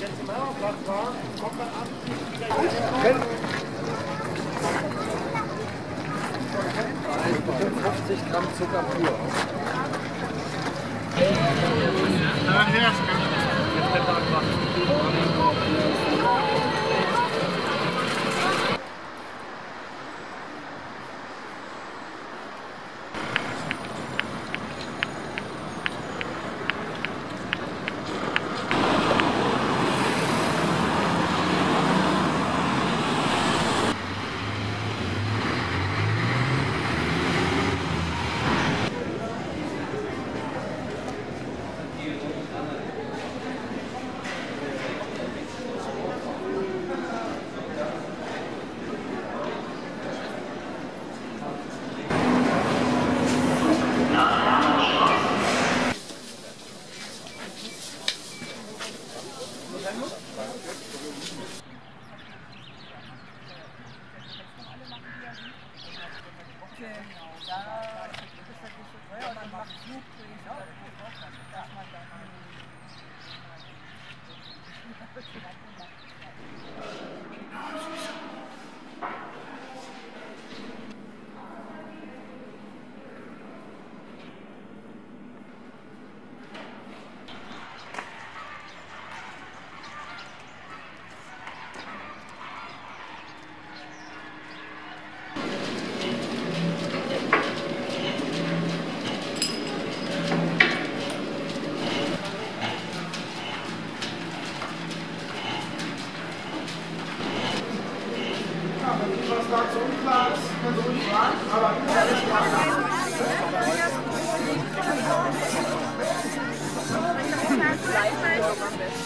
jetzt im Mauerplatz war, kommt man nicht wieder hierher. 50 Gramm Zucker pur. Genau, da ist das nicht so teuer, man macht Flugpläne, das man Was dazu unklar ist, Sie ruhig fragen, aber alles klar. Gleichzeitig.